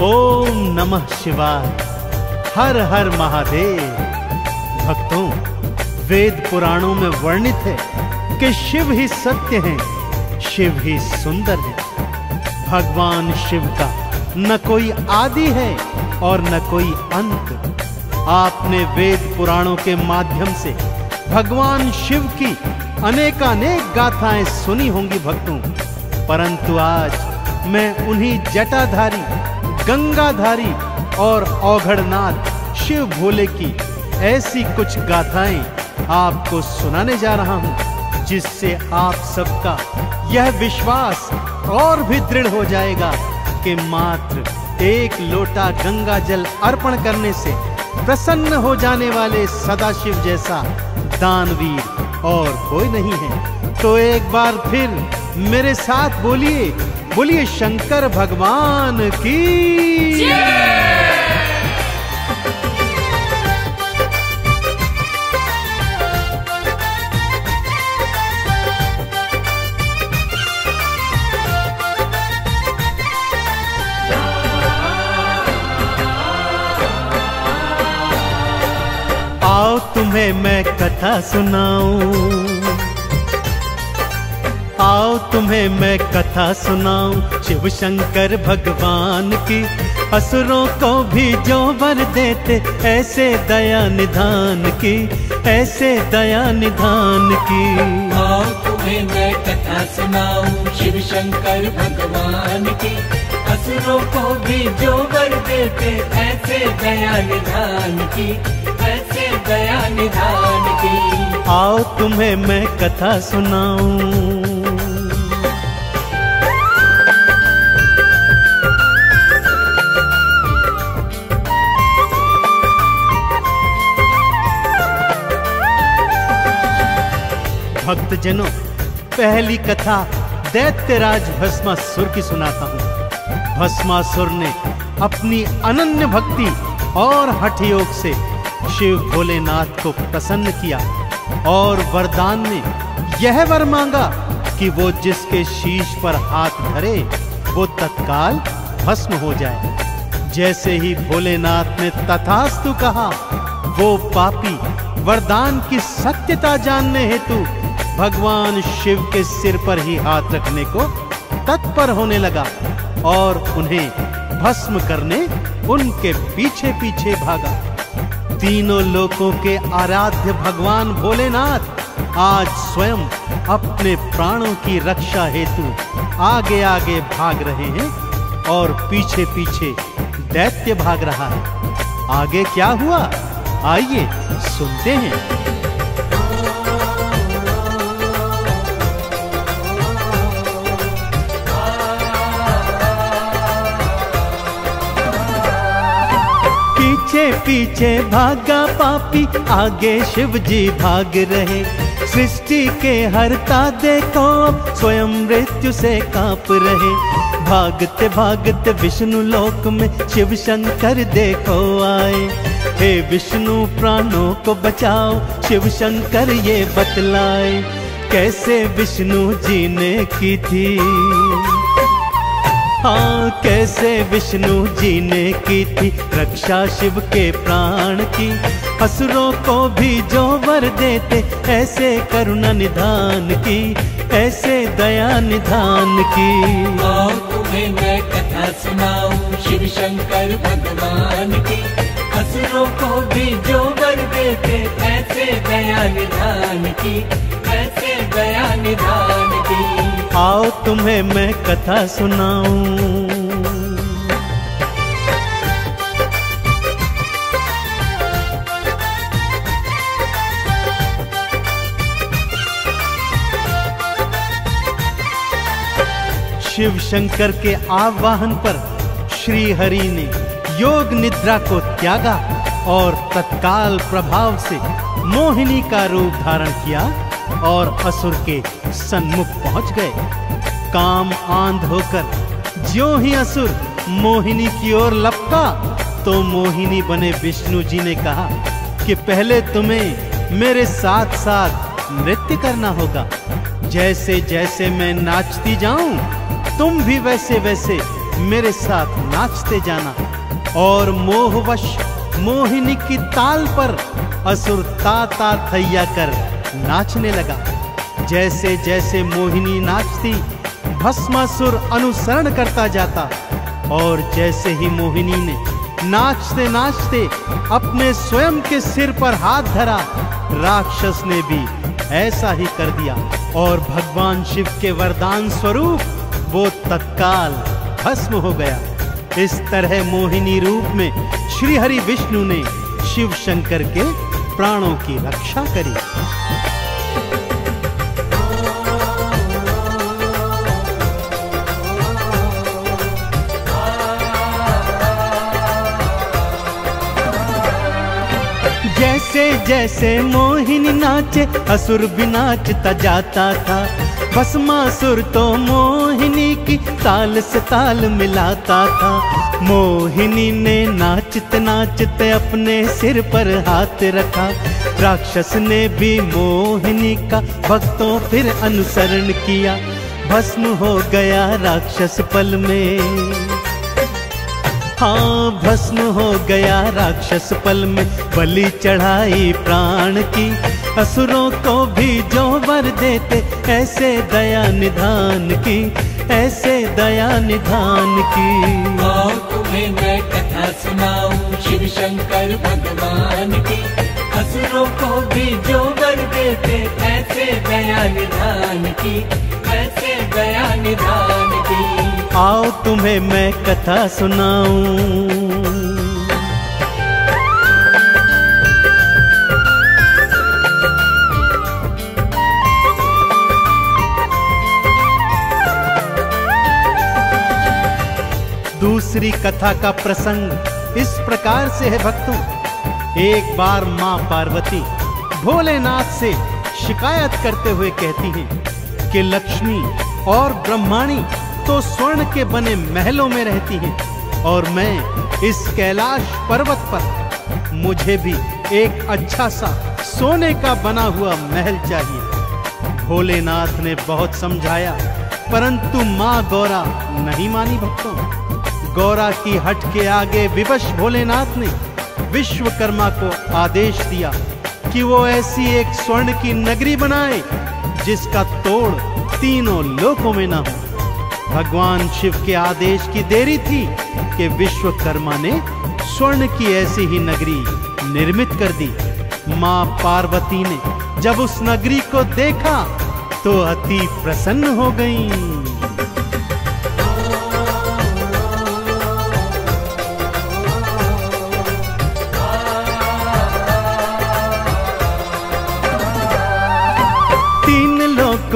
ओम नमः शिवाय। हर हर महादेव। भक्तों, वेद पुराणों में वर्णित है कि शिव ही सत्य हैं, शिव ही सुंदर है। भगवान शिव का न कोई आदि है और न कोई अंत। आपने वेद पुराणों के माध्यम से भगवान शिव की अनेकानेक गाथाएँ सुनी होंगी भक्तों। परंतु आज मैं उन्हीं जटाधारी गंगाधारी और औघड़नाथ शिव भोले की ऐसी कुछ गाथाएँ आपको सुनाने जा रहा हूँ, जिससे आप सबका यह विश्वास और भी दृढ़ हो जाएगा कि मात्र एक लोटा गंगा जल अर्पण करने से प्रसन्न हो जाने वाले सदाशिव जैसा दानवीर और कोई नहीं है। तो एक बार फिर मेरे साथ बोलिए बोलिए शंकर भगवान की। आओ तुम्हें मैं कथा सुनाऊं। आओ तुम्हें मैं कथा सुनाऊं। शिव शंकर भगवान की असुरों को भी जो वर देते ऐसे दया निधान की ऐसे दया निधान की। आओ तुम्हें मैं कथा सुनाऊं। शिव शंकर भगवान की असुरों को भी जो वर देते ऐसे दया निधान की ऐसे दया निधान की। आओ तुम्हें मैं कथा सुनाऊं। भक्तजनों, पहली कथा दैत्यराज भस्मासुर की सुनाता हूँ। भस्मासुर ने अपनी अनन्य भक्ति और हठ योग से शिव भोलेनाथ को प्रसन्न किया और वरदान में यह वर मांगा कि वो जिसके शीश पर हाथ धरे, वो तत्काल भस्म हो जाए। जैसे ही भोलेनाथ ने तथास्तु कहा, वो पापी वरदान की सत्यता जानने हेतु भगवान शिव के सिर पर ही हाथ रखने को तत्पर होने लगा और उन्हें भस्म करने उनके पीछे पीछे भागा। तीनों लोकों के आराध्य भगवान भोलेनाथ आज स्वयं अपने प्राणों की रक्षा हेतु आगे आगे भाग रहे हैं और पीछे पीछे दैत्य भाग रहा है। आगे क्या हुआ? आइए सुनते हैं। पीछे पीछे भागा पापी, आगे शिव जी भाग रहे। सृष्टि के हरता देखो स्वयं मृत्यु से काँप रहे। भागते भागते विष्णु लोक में शिव शंकर देखो आए। हे विष्णु, प्राणों को बचाओ, शिव शंकर ये बतलाए। कैसे विष्णु जी ने की थी? हाँ कैसे विष्णु जी ने की थी रक्षा शिव के प्राण की? असुरों को भी जो वर देते, ऐसे करुणा निधान की, ऐसे दया निधान की। आओ तुम्हें मैं कथा सुनाऊं, शिव शंकर भगवान की। असुरों को भी जो वर देते, ऐसे दया निधान की, ऐसे दया निधान आओ तुम्हें मैं कथा सुनाऊं। शिव शंकर के आवाहन पर श्री हरि ने योग निद्रा को त्यागा और तत्काल प्रभाव से मोहिनी का रूप धारण किया और असुर के सन्मुख पहुँच गए। काम आंध होकर ज्यो ही असुर मोहिनी की ओर लपका तो मोहिनी बने विष्णु जी ने कहा कि पहले तुम्हें मेरे साथ साथ नृत्य करना होगा। जैसे जैसे मैं नाचती जाऊँ, तुम भी वैसे वैसे मेरे साथ नाचते जाना। और मोहवश मोहिनी की ताल पर असुर ता ता थैया कर नाचने लगा। जैसे जैसे मोहिनी नाचती, भस्मासुर अनुसरण करता जाता। और जैसे ही मोहिनी ने नाचते नाचते अपने स्वयं के सिर पर हाथ धरा, राक्षस ने भी ऐसा ही कर दिया। और भगवान शिव के वरदान स्वरूप वो तत्काल भस्म हो गया। इस तरह मोहिनी रूप में श्री हरि विष्णु ने शिव शंकर के प्राणों की रक्षा करी। जैसे मोहिनी नाचे, असुर भी नाचता जाता था। भस्मासुर तो मोहिनी की ताल से ताल मिलाता था। मोहिनी ने नाचते नाचते अपने सिर पर हाथ रखा। राक्षस ने भी मोहिनी का भक्तों फिर अनुसरण किया। भस्म हो गया राक्षस पल में। हाँ भस्म हो गया राक्षस पल में, बलि चढ़ाई प्राण की। असुरों को भी जो वर देते, ऐसे दया निधान की, ऐसे दया निधान की। आओ तुम्हें मैं कथा सुनाऊं, शिव शंकर भगवान की। असुरों को भी जो वर देते, ऐसे दया निधान की, ऐसे दया निधान की। आओ तुम्हें मैं कथा सुनाऊं। दूसरी कथा का प्रसंग इस प्रकार से है भक्तों। एक बार माँ पार्वती भोलेनाथ से शिकायत करते हुए कहती है कि लक्ष्मी और ब्रह्माणी तो स्वर्ण के बने महलों में रहती हैं। और मैं इस कैलाश पर्वत पर मुझे भी एक अच्छा सा सोने का बना हुआ महल चाहिए। भोलेनाथ ने बहुत समझाया, परंतु माँ गौरा नहीं मानी भक्तों। गौरा की हट के आगे विवश भोलेनाथ ने विश्वकर्मा को आदेश दिया कि वो ऐसी एक स्वर्ण की नगरी बनाए, जिसका तोड़ तीनों लोकों में ना हो। भगवान शिव के आदेश की देरी थी कि विश्वकर्मा ने स्वर्ण की ऐसी ही नगरी निर्मित कर दी माँ पार्वती ने जब उस नगरी को देखा तो अति प्रसन्न हो गईं।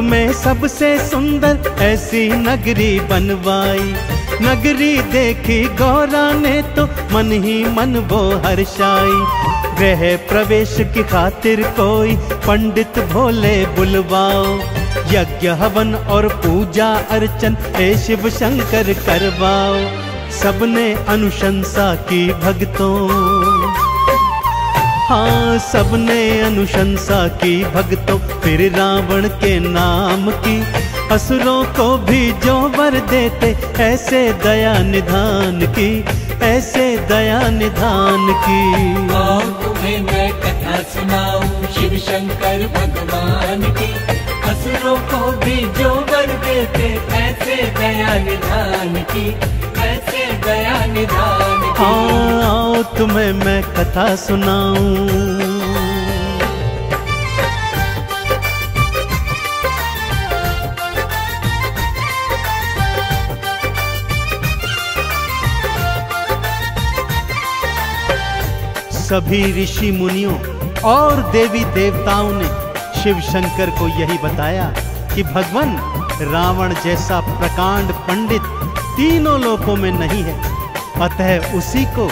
में सबसे सुंदर ऐसी नगरी बनवाई। नगरी देखी गौरा ने तो मन ही मन वो हर्षाई। गृह प्रवेश की खातिर कोई पंडित भोले बुलवाओ। यज्ञ, हवन और पूजा अर्चन हे शिव शंकर करवाओ। सबने अनुशंसा की भक्तों। हाँ सबने अनुशंसा की। भक्तों फिर रावण के नाम की। असुरों को भी जो वर देते, ऐसे दया निधान की, ऐसे दया निधान की। तुम्हें मैं कथा सुनाऊं, शिव शंकर भगवान की। असुरों को भी जो वर देते, ऐसे दया निधान की। की। हाँ आओ तुम्हें मैं कथा सुनाऊं। सभी ऋषि मुनियों और देवी देवताओं ने शिव शंकर को यही बताया कि भगवान रावण जैसा प्रकांड पंडित तीनों लोकों में नहीं है। अतः उसी को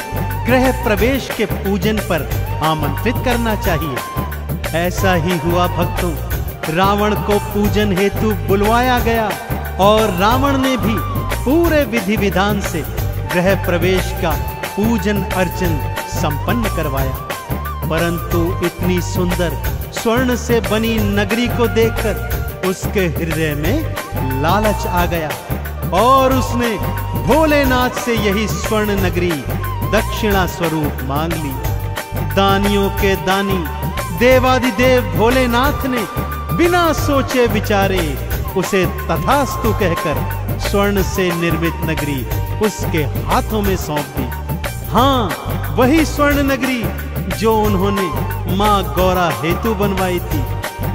गृह प्रवेश के पूजन पर आमंत्रित करना चाहिए। ऐसा ही हुआ भक्तों, रावण को पूजन हेतु बुलवाया गया और रावण ने भी पूरे विधि विधान से गृह प्रवेश का पूजन अर्चन संपन्न करवाया। परंतु इतनी सुंदर स्वर्ण से बनी नगरी को देखकर उसके हृदय में लालच आ गया। और उसने भोलेनाथ से यही स्वर्ण नगरी दक्षिणा स्वरूप मांग ली। दानियों के दानी, देवादिदेव भोलेनाथ ने बिना सोचे विचारे उसे तथास्तु कहकर स्वर्ण से निर्मित नगरी उसके हाथों में सौंप दी। हाँ वही स्वर्ण नगरी जो उन्होंने माँ गौरा हेतु बनवाई थी।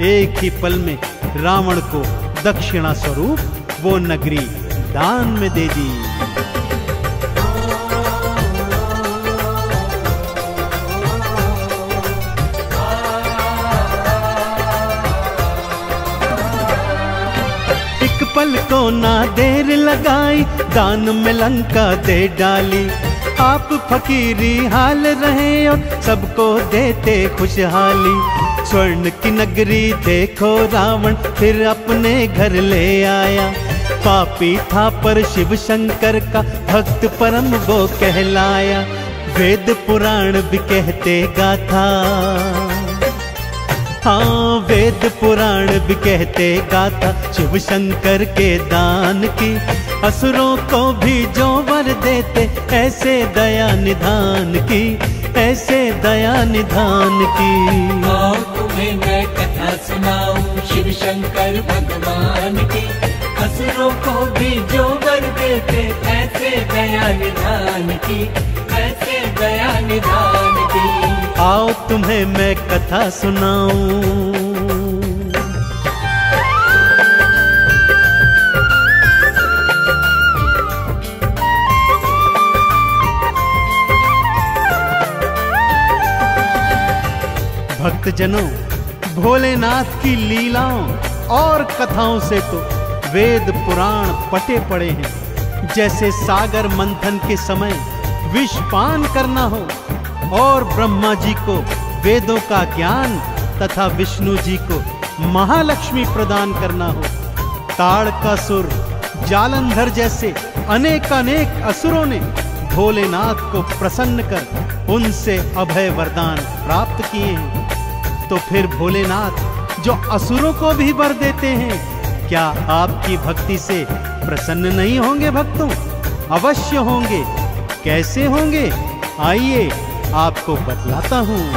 एक ही पल में रावण को दक्षिणा स्वरूप वो नगरी दान में दे दी। एक पल को ना देर लगाई, दान में लंका दे डाली। आप फकीरी हाल रहे और सबको देते खुशहाली। स्वर्ण की नगरी देखो रावण, फिर अपने घर ले आया। पापी था पर शिव शंकर का भक्त परम वो कहलाया। वेद पुराण भी कहते गाथा। हाँ वेद पुराण भी कहते गाथा। शिव शंकर के दान की। असुरों को भी जो वर देते, ऐसे दया निधान की, ऐसे दया निधान की। आओ तुम्हें मैं कथा सुनाऊं, शिव शंकर भगवान की। असुरों को भी जो वर देते, ऐसे दया निधान की, ऐसे दया निधान की। आओ तुम्हें मैं कथा सुनाऊं। भक्तजनों, भोलेनाथ की लीलाओं और कथाओं से तो वेद पुराण पटे पड़े हैं। जैसे सागर मंथन के समय विष पान करना हो, और ब्रह्मा जी को वेदों का ज्ञान तथा विष्णु जी को महालक्ष्मी प्रदान करना हो। ताड़ का सुर जालंधर जैसे अनेक अनेक असुरों ने भोलेनाथ को प्रसन्न कर उनसे अभय वरदान प्राप्त किए हैं। तो फिर भोलेनाथ, जो असुरों को भी वर देते हैं क्या आपकी भक्ति से प्रसन्न नहीं होंगे भक्तों? अवश्य होंगे। कैसे होंगे? आइए आपको बतलाता हूँ।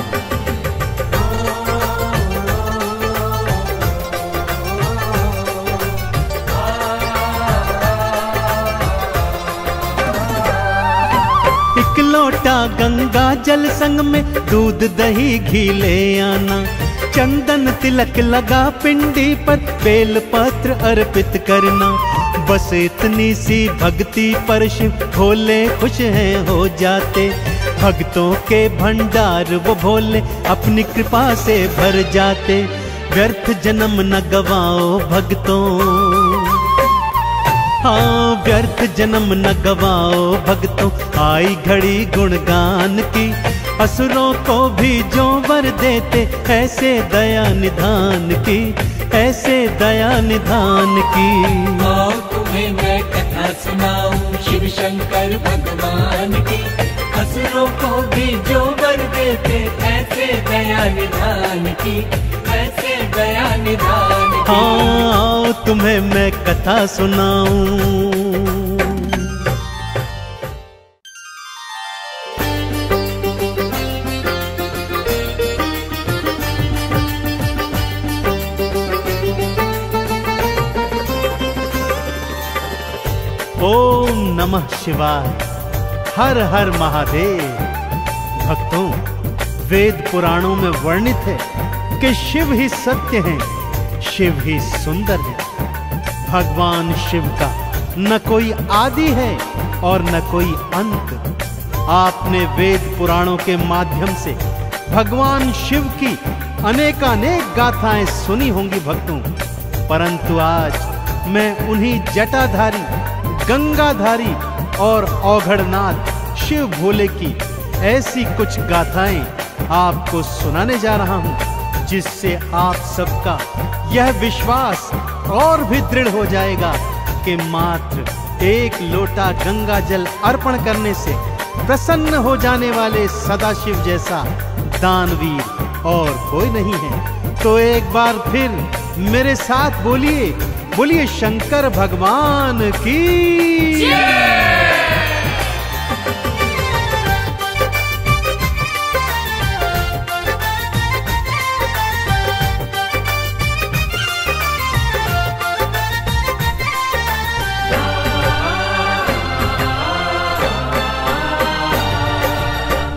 एक लोटा गंगा जल संग में दूध, दही, घी ले आना। चंदन तिलक लगा पिंडी पर बेल पत्र अर्पित करना। बस इतनी सी भक्ति पर शिव भोले खुश हैं हो जाते। भक्तों के भंडार वो भोले अपनी कृपा से भर जाते। व्यर्थ जन्म न गवाओ भक्तों। हाँ व्यर्थ जन्म न गवाओ भक्तों। आई घड़ी गुणगान की असुरों को भी जो वर देते ऐसे दया निधान की ऐसे दया निधान की। आओ तुम्हें मैं कथा सुनाऊं शिव शंकर भगवान की। असुरों को भी जो वर देते ऐसे दया निधान की ऐसे दया निधान की। हाँ आओ तुम्हें मैं कथा सुनाऊं। नमः शिवाय। हर हर महादेव। भक्तों, वेद पुराणों में वर्णित है कि शिव ही सत्य हैं, शिव ही सुंदर है। भगवान शिव का न कोई आदि है और न कोई अंत। आपने वेद पुराणों के माध्यम से भगवान शिव की अनेकानेक गाथाएँ सुनी होंगी भक्तों। परंतु आज मैं उन्हीं जटाधारी गंगाधारी और औघड़नाथ शिव भोले की ऐसी कुछ गाथाएँ आपको सुनाने जा रहा हूँ, जिससे आप सबका यह विश्वास और भी दृढ़ हो जाएगा कि मात्र एक लोटा गंगा जल अर्पण करने से प्रसन्न हो जाने वाले सदाशिव जैसा दानवीर और कोई नहीं है। तो एक बार फिर मेरे साथ बोलिए बोलिए शंकर भगवान की।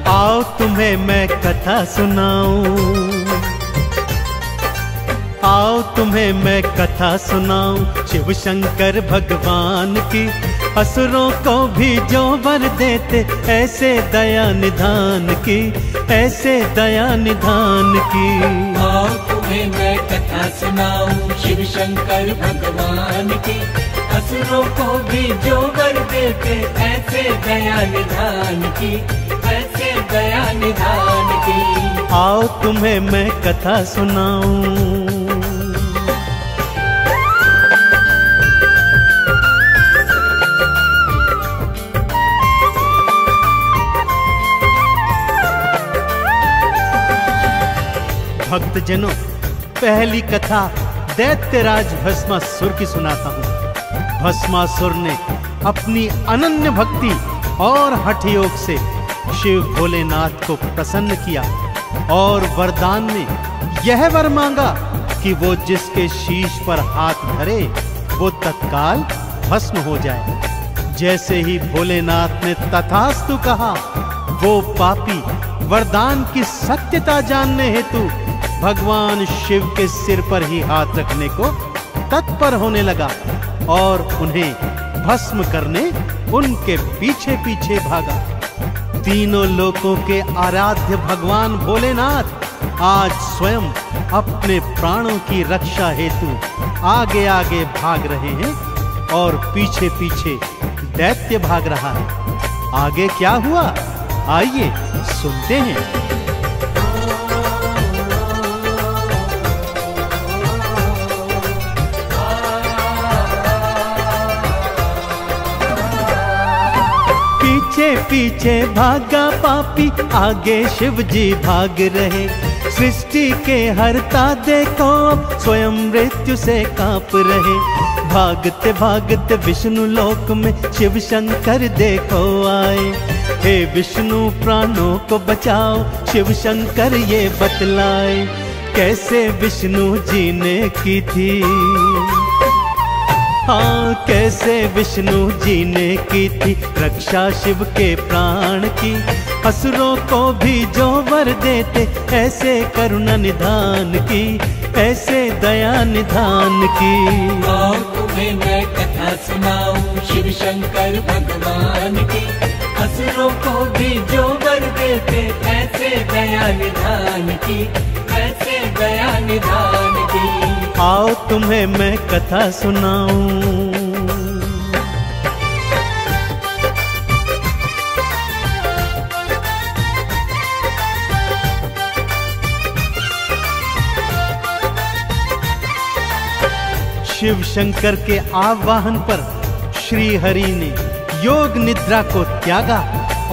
आओ तुम्हें मैं कथा सुनाऊं। आओ तुम्हें मैं कथा सुनाऊं। शिव शंकर भगवान की असुरों को भी जो वर देते ऐसे दया निधान की ऐसे दया निधान की। आओ तुम्हें मैं कथा सुनाऊं। शिव शंकर भगवान की असुरों को भी जो वर देते ऐसे दया निधान की ऐसे दया निधान की। आओ तुम्हें मैं कथा सुनाऊं। भक्तजनों, पहली कथा दैत्यराज भस्मासुर की सुनाता हूँ। भस्मासुर ने अपनी अनन्य भक्ति और हठ योग से शिव भोलेनाथ को प्रसन्न किया और वरदान में यह वर मांगा कि वो जिसके शीश पर हाथ धरे, वो तत्काल भस्म हो जाए। जैसे ही भोलेनाथ ने तथास्तु कहा, वो पापी वरदान की सत्यता जानने हेतु भगवान शिव के सिर पर ही हाथ रखने को तत्पर होने लगा और उन्हें भस्म करने उनके पीछे पीछे भागा। तीनों लोकों के आराध्य भगवान भोलेनाथ आज स्वयं अपने प्राणों की रक्षा हेतु आगे आगे भाग रहे हैं और पीछे पीछे दैत्य भाग रहा है। आगे क्या हुआ? आइए सुनते हैं। पीछे पीछे भागा पापी, आगे शिव जी भाग रहे। सृष्टि के हरता देखो स्वयं मृत्यु से काँप रहे। भागते भागते विष्णु लोक में शिव शंकर देखो आए। हे विष्णु, प्राणों को बचाओ, शिव शंकर ये बतलाए। कैसे विष्णु जी ने की थी? हाँ कैसे विष्णु जी ने की थी रक्षा शिव के प्राण की? असुरों को भी जो वर देते, ऐसे करुणा निधान की, ऐसे दया निधान की। आओ तुम्हें मैं कथा सुनाऊं, शिव शंकर भगवान की। असुरों को भी जो वर देते, ऐसे दया निधान की, ऐसे दया निधान आओ तुम्हें मैं कथा सुनाऊं। शिव शंकर के आवाहन पर श्री हरि ने योग निद्रा को त्यागा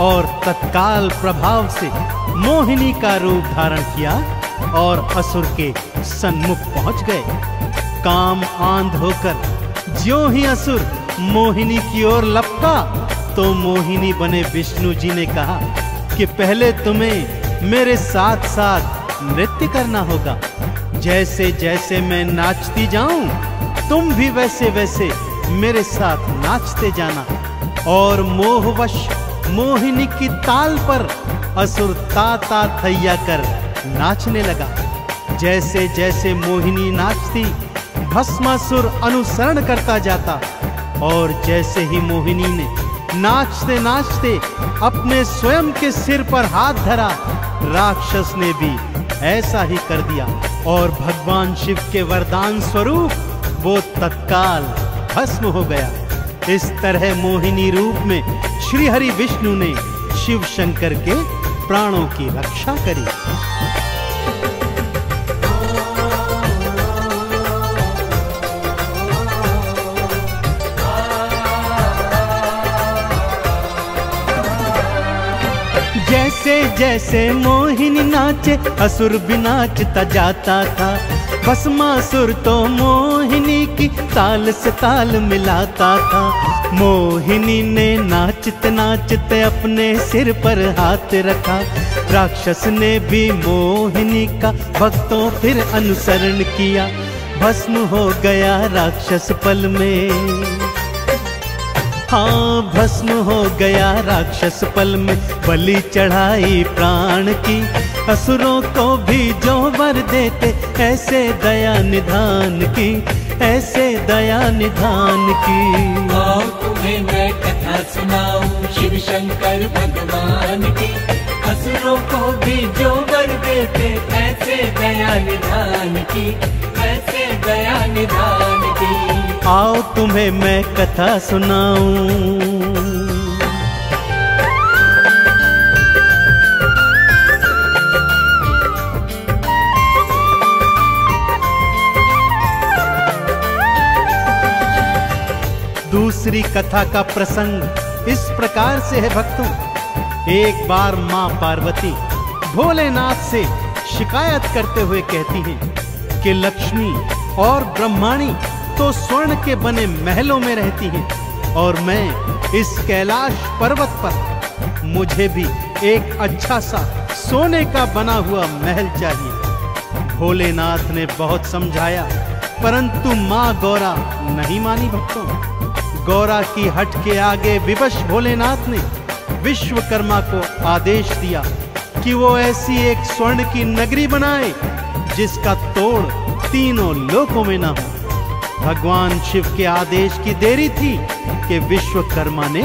और तत्काल प्रभाव से मोहिनी का रूप धारण किया और असुर के सन्मुख पहुँच गए। काम आंध होकर ज्यो ही असुर मोहिनी की ओर लपका तो मोहिनी बने विष्णु जी ने कहा कि पहले तुम्हें मेरे साथ साथ नृत्य करना होगा। जैसे जैसे मैं नाचती जाऊँ, तुम भी वैसे वैसे मेरे साथ नाचते जाना। और मोहवश मोहिनी की ताल पर असुर ता ता थैया कर नाचने लगा। जैसे जैसे मोहिनी नाचती, भस्मासुर अनुसरण करता जाता। और जैसे ही मोहिनी ने नाचते नाचते अपने स्वयं के सिर पर हाथ धरा, राक्षस ने भी ऐसा ही कर दिया। और भगवान शिव के वरदान स्वरूप वो तत्काल भस्म हो गया। इस तरह मोहिनी रूप में श्री हरि विष्णु ने शिव शंकर के प्राणों की रक्षा करी। जैसे मोहिनी नाचे, असुर भी नाचता जाता था। भस्मासुर तो मोहिनी की ताल से ताल मिलाता था। मोहिनी ने नाचते नाचते अपने सिर पर हाथ रखा। राक्षस ने भी मोहिनी का भक्तों फिर अनुसरण किया। भस्म हो गया राक्षस पल में। हाँ भस्म हो गया राक्षस पल में, बलि चढ़ाई प्राण की। असुरों को भी जो वर देते, ऐसे दया निधान की, ऐसे दया निधान की। आओ तुम्हें मैं कथा सुनाऊं, शिव शंकर भगवान की। असुरों को भी जो वर देते, ऐसे दया निधान की, ऐसे दया निधान आओ तुम्हें मैं कथा सुनाऊं। दूसरी कथा का प्रसंग इस प्रकार से है भक्तों। एक बार माँ पार्वती भोलेनाथ से शिकायत करते हुए कहती है कि लक्ष्मी और ब्रह्माणी तो स्वर्ण के बने महलों में रहती हैं। और मैं इस कैलाश पर्वत पर मुझे भी एक अच्छा सा सोने का बना हुआ महल चाहिए। भोलेनाथ ने बहुत समझाया, परंतु माँ गौरा नहीं मानी भक्तों। गौरा की हट के आगे विवश भोलेनाथ ने विश्वकर्मा को आदेश दिया कि वो ऐसी एक स्वर्ण की नगरी बनाए, जिसका तोड़ तीनों लोकों में ना हो। भगवान शिव के आदेश की देरी थी कि विश्वकर्मा ने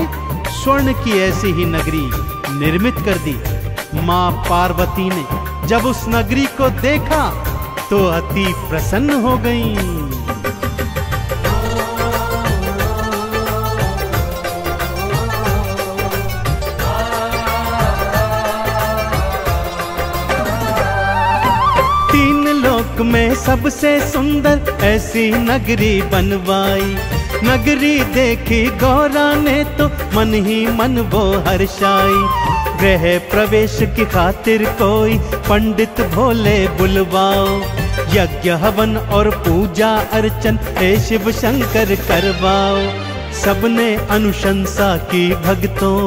स्वर्ण की ऐसी ही नगरी निर्मित कर दी माँ पार्वती ने जब उस नगरी को देखा तो अति प्रसन्न हो गईं। में सबसे सुंदर ऐसी नगरी बनवाई। नगरी देखी गौरा ने तो मन ही मन वो हर्षाई। गृह प्रवेश की खातिर कोई पंडित भोले बुलवाओ। यज्ञ, हवन और पूजा अर्चन हे शिव शंकर करवाओ। सबने अनुशंसा की भक्तों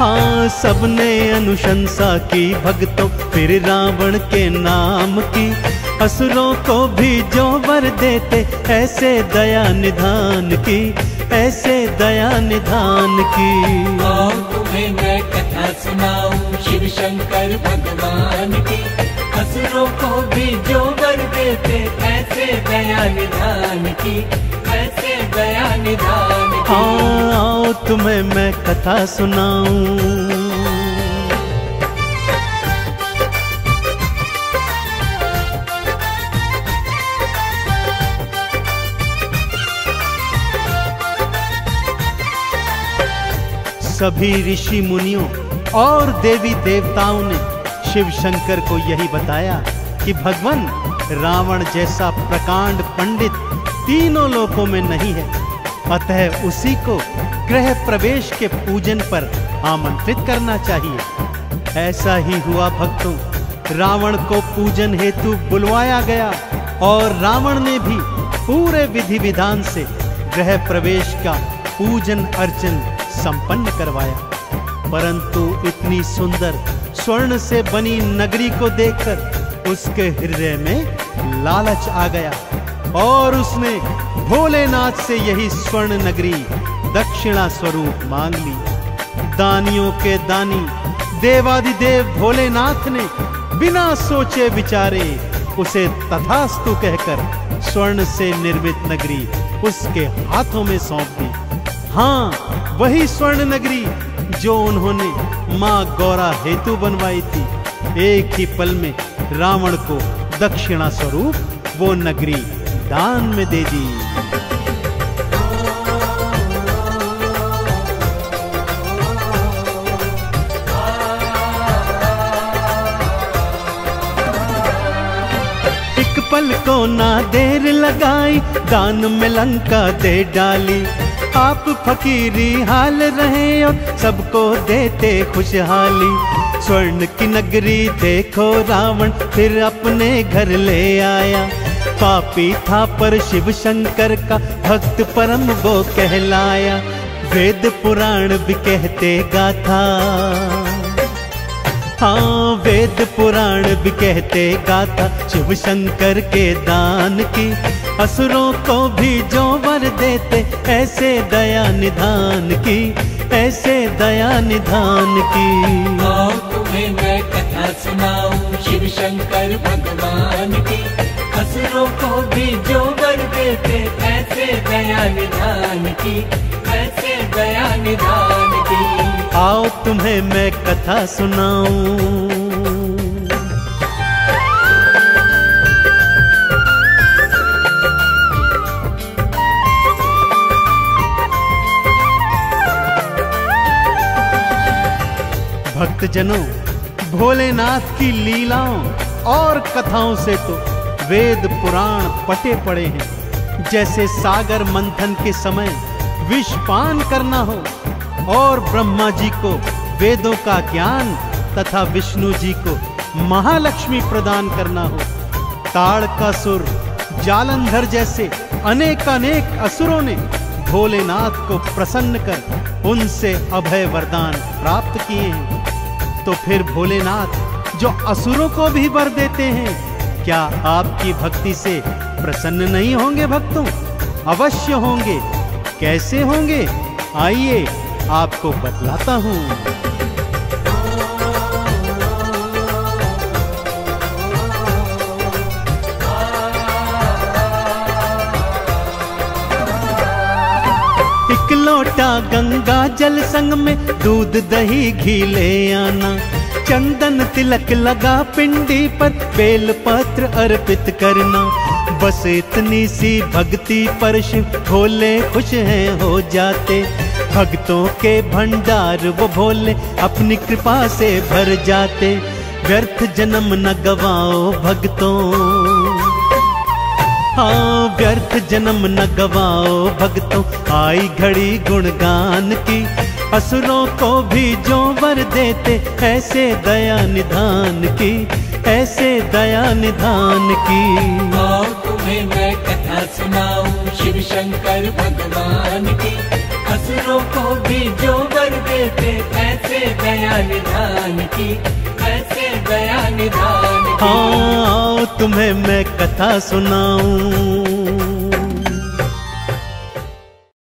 हाँ सबने अनुशंसा की। भक्तों फिर रावण के नाम की। असुरों को भी जो वर देते, ऐसे दया निधान की, ऐसे दया निधान की। तुम्हें मैं कथा सुनाऊं, शिव शंकर भगवान की। असुरों को भी जो वर देते, ऐसे दया निधान की। निधान हाँ आओ, तुम्हें मैं कथा सुनाऊं। सभी ऋषि मुनियों और देवी देवताओं ने शिव शंकर को यही बताया कि भगवान रावण जैसा प्रकांड पंडित तीनों लोकों में नहीं है। अतः उसी को ग्रह प्रवेश के पूजन पर आमंत्रित करना चाहिए। ऐसा ही हुआ भक्तों, रावण को पूजन हेतु बुलवाया गया और रावण ने भी पूरे विधि विधान से ग्रह प्रवेश का पूजन अर्चन संपन्न करवाया। परंतु इतनी सुंदर स्वर्ण से बनी नगरी को देखकर उसके हृदय में लालच आ गया। और उसने भोलेनाथ से यही स्वर्ण नगरी दक्षिणा स्वरूप मांग ली। दानियों के दानी, देवादिदेव भोलेनाथ ने बिना सोचे विचारे उसे तथास्तु कहकर स्वर्ण से निर्मित नगरी उसके हाथों में सौंप दी। हाँ वही स्वर्ण नगरी जो उन्होंने माँ गौरा हेतु बनवाई थी। एक ही पल में रावण को दक्षिणा स्वरूप वो नगरी दान में दे दी। एक पल को ना देर लगाई, दान में लंका दे डाली। आप फकीरी हाल रहे और सबको देते खुशहाली। स्वर्ण की नगरी देखो रावण, फिर अपने घर ले आया। पापी था पर शिव शंकर का भक्त परम वो कहलाया। वेद पुराण भी कहते गाथा। हाँ वेद पुराण भी कहते गाथा। शिव शंकर के दान की। असुरों को भी जो वर देते, ऐसे दया निधान की, ऐसे दया निधान की। आओ तुम्हें मैं कथा सुनाऊं, शिव शंकर भगवान की। असुरों को भी जो वर देते ऐसे दया निधान की, ऐसे दया निधान की। आओ तुम्हें मैं कथा सुनाऊं। भक्तजनों, भोलेनाथ की लीलाओं और कथाओं से तो वेद पुराण पटे पड़े हैं। जैसे सागर मंथन के समय विषपान करना हो, और ब्रह्मा जी को वेदों का ज्ञान तथा विष्णु जी को महालक्ष्मी प्रदान करना हो। ताड़ का सुर जालंधर जैसे अनेक अनेक असुरों ने भोलेनाथ को प्रसन्न कर उनसे अभय वरदान प्राप्त किए हैं। तो फिर भोलेनाथ, जो असुरों को भी वर देते हैं क्या आपकी भक्ति से प्रसन्न नहीं होंगे भक्तों? अवश्य होंगे। कैसे होंगे? आइए आपको बतलाता हूँ। एक लोटा गंगा जल संग में दूध, दही, घी ले आना। चंदन तिलक लगा पिंडी पर बेल पत्र अर्पित करना। बस इतनी सी भक्ति पर शिव भोले खुश हैं हो जाते। भक्तों के भंडार वो भोले अपनी कृपा से भर जाते। व्यर्थ जन्म न गवाओ भक्तों। हाँ व्यर्थ जन्म न गवाओ भक्तों। आई घड़ी गुणगान की असुरों को भी जो वर देते ऐसे दया निधान की ऐसे दया निधान की। आओ तुम्हें मैं कथा सुनाऊं शिव शंकर भगवान की। असुरों को भी जो वर देते ऐसे दया निधान की ऐसे दया निधान की। हाँ तुम्हें मैं कथा सुनाऊं।